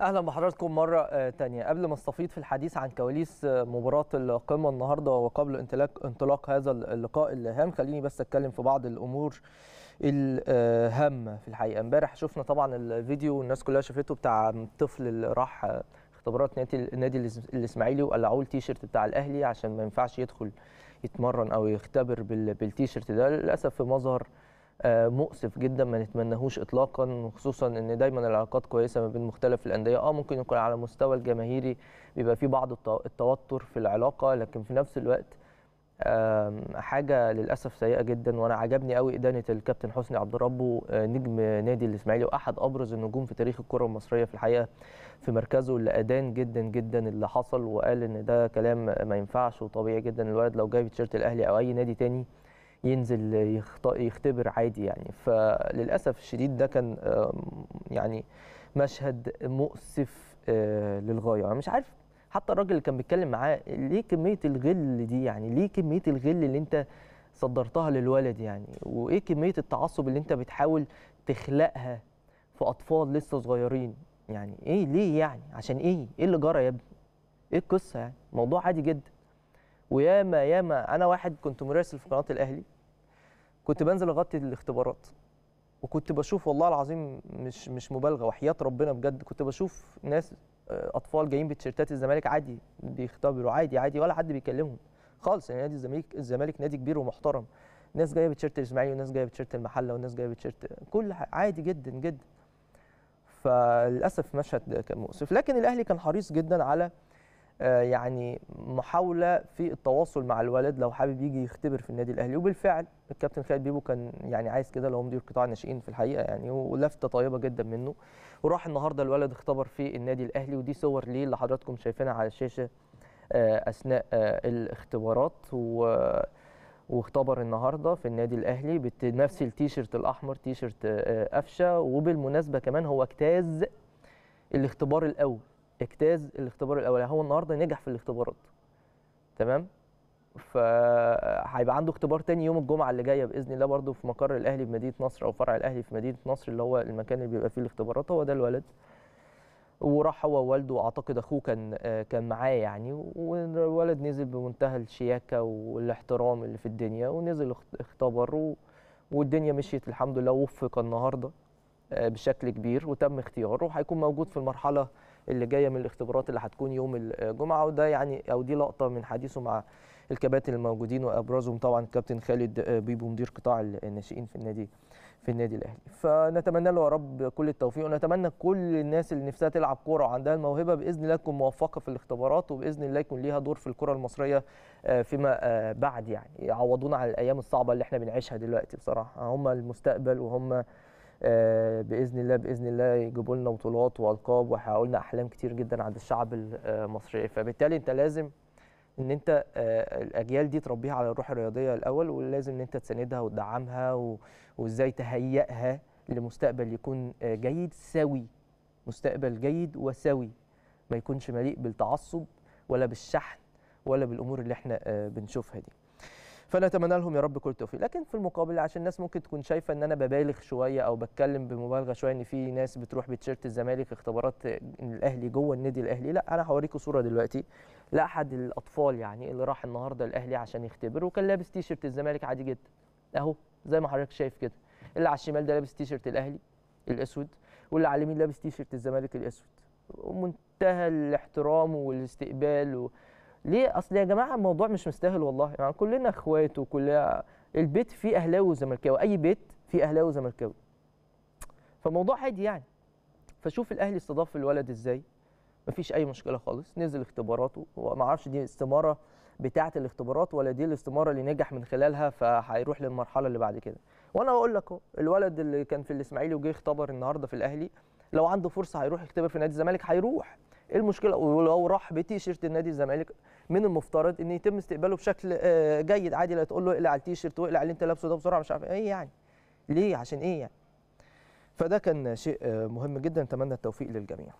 أهلا بحضراتكم مرة آه، تانية. قبل ما أستفيض في الحديث عن كواليس آه، مباراة القمة النهارده وقبل انطلاق انطلاق هذا اللقاء الهام خليني بس أتكلم في بعض الأمور الهامة في الحقيقة. امبارح شفنا طبعا الفيديو الناس كلها شافته بتاع الطفل اللي راح آه، اختبارات نادي النادي الإسماعيلي وقلعوه التيشيرت بتاع الأهلي عشان ما ينفعش يدخل يتمرن أو يختبر بال- بالتيشيرت ده. للأسف في مظهر مؤسف جدا ما نتمناهوش اطلاقا خصوصا إن دايما العلاقات كويسة ما بين مختلف الأندية. آه ممكن يكون على المستوى الجماهيري بيبقى في بعض التو- التوتر في العلاقة لكن في نفس الوقت حاجة للأسف سيئة جدا. وأنا عجبني قوي إدانة الكابتن حسني عبد ربه آه، نجم نادي الإسماعيلي وأحد أبرز النجوم في تاريخ الكرة المصرية في الحقيقة في مركزه اللي أدان جدا جدا اللي حصل وقال إن ده كلام ما ينفعش وطبيعي جدا. الولد لو جايب تيشيرت الأهلي أو أي نادي تاني ينزل يختبر عادي يعني. فللأسف الشديد ده كان يعني مشهد مؤسف آه، للغاية. أنا مش عارف حتى الراجل اللي كان بيتكلم معاه ليه كمية الغل دي يعني؟ ليه كمية الغل اللي أنت صدرتها للولد يعني؟ وإيه كمية التعصب اللي أنت بتحاول تخلقها في أطفال لسه صغيرين يعني؟ إيه ليه يعني؟ عشان إيه؟ إيه اللي جرى يا ابني؟ إيه القصة يعني؟ موضوع عادي جدا. وياما ياما أنا واحد كنت مراسل في قناة الأهلي كنت بنزل أغطي الاختبارات وكنت بشوف والله العظيم مش مش مبالغة وحياة ربنا بجد كنت بشوف ناس آه، أطفال جايين بتيشيرتات الزمالك عادي بيختبروا عادي عادي ولا حد بيكلمهم خالص يعني نادي الزمالك الزمالك نادي كبير ومحترم ناس جاية بتيشيرت الاسماعيلي وناس جاية بتيشيرت المحلة وناس جاية بتيشيرت كل عادي جدا جدا. فللأسف مشهد كان مؤسف. لكن الأهلي كان حريص جدا على يعني محاولة في التواصل مع الولد لو حابب يجي يختبر في النادي الأهلي. وبالفعل الكابتن خالد بيبو كان يعني عايز كده لو مدير قطاع الناشئين في الحقيقة يعني ولفتة طيبة جدا منه. وراح النهارده الولد اختبر في النادي الأهلي ودي صور ليه اللي حضراتكم شايفينها على الشاشة آه، أثناء آه، الاختبارات. و واختبر النهارده في النادي الأهلي بنفس التيشيرت الأحمر تيشيرت آه، قفشة. وبالمناسبة كمان هو اجتاز الاختبار الأول اجتاز الاختبار الأول يعني هو النهارده نجح في الاختبارات تمام؟ فهيبقى عنده اختبار تاني يوم الجمعة اللي جاية بإذن الله برضو في مقر الأهلي بمدينه نصر أو فرع الأهلي في مدينة نصر اللي هو المكان اللي بيبقى فيه الاختبارات هو ده الولد. وراح هو ووالده وأعتقد أخوه كان كان معاه يعني والولد نزل بمنتهى الشياكة والاحترام اللي في الدنيا ونزل اخت- اختبر والدنيا مشيت الحمد لله وفق النهارده آه، بشكل كبير وتم اختياره وهيكون موجود في المرحلة اللي جاية من الاختبارات اللي هتكون يوم الجمعة وده يعني أو دي لقطة من حديثه مع الكباتن الموجودين وأبرزهم طبعا الكابتن خالد بيبو مدير قطاع الناشئين في النادي في النادي الأهلي. فنتمنى له يا رب كل التوفيق ونتمنى كل الناس اللي نفسها تلعب كورة وعندها الموهبة بإذن الله تكون موفقة في الاختبارات وبإذن الله يكون ليها دور في الكرة المصرية آه، فيما آه، بعد يعني. يعوضونا عن الأيام الصعبة اللي إحنا بنعيشها دلوقتي بصراحة. هم المستقبل وهم بإذن الله بإذن الله يجيبوا لنا بطولات وألقاب ويحققوا لنا أحلام كتير جدا عند الشعب المصري. فبالتالي أنت لازم إن أنت آه، الأجيال دي تربيها على الروح الرياضية الأول ولازم إن أنت تساندها وتدعمها وإزاي تهيئها لمستقبل يكون آه، جيد سوي. مستقبل جيد وسوي. ما يكونش مليء بالتعصب ولا بالشحن ولا بالأمور اللي إحنا آه، بنشوفها دي. فنتمنى لهم يا رب كل التوفيق. لكن في المقابل عشان الناس ممكن تكون شايفة إن أنا ببالغ شوية أو بتكلم بمبالغة شوية إن في ناس بتروح بتيشيرت الزمالك اختبارات الأهلي جوه النادي الأهلي لا أنا هوريكم صورة دلوقتي. لاحد الأطفال يعني اللي راح النهارده الأهلي عشان يختبر وكان لابس تيشيرت الزمالك عادي جدا. أهو زي ما حضرتك شايف كده. اللي على الشمال ده لابس تيشيرت الأهلي الأسود واللي على اليمين لابس تيشيرت الزمالك الأسود. ومنتهى الاحترام والاستقبال و... ليه؟ أصل يا جماعة الموضوع مش مستاهل والله. يعني كلنا اخوات وكلنا البيت فيه أهلاوي وزملكاوي. أي بيت فيه أهلاوي وزملكاوي. فموضوع عادي يعني. فشوف الاهلي استضاف الولد إزاي. مفيش أي مشكلة خالص. نزل اختباراته. وما أعرفش دي استمارة بتاعة الاختبارات ولا دي الاستمارة اللي نجح من خلالها فهيروح للمرحلة اللي بعد كده. وأنا أقول لك أهو الولد اللي كان في الإسماعيلي وجه اختبر النهارده في الأهلي لو عنده فرصة هيروح يختبر في نادي الزمالك هيروح. إيه المشكلة ولو راح بتيشيرت النادي الزمالك من المفترض إن يتم استقباله بشكل آه، جيد عادي لا تقول له اقلع التيشيرت واقلع اللي أنت لابسه ده بسرعة مش عارف إيه يعني. ليه؟ عشان إيه يعني؟ فده كان شيء آه، مهم جدا نتمنى التوفيق للجميع.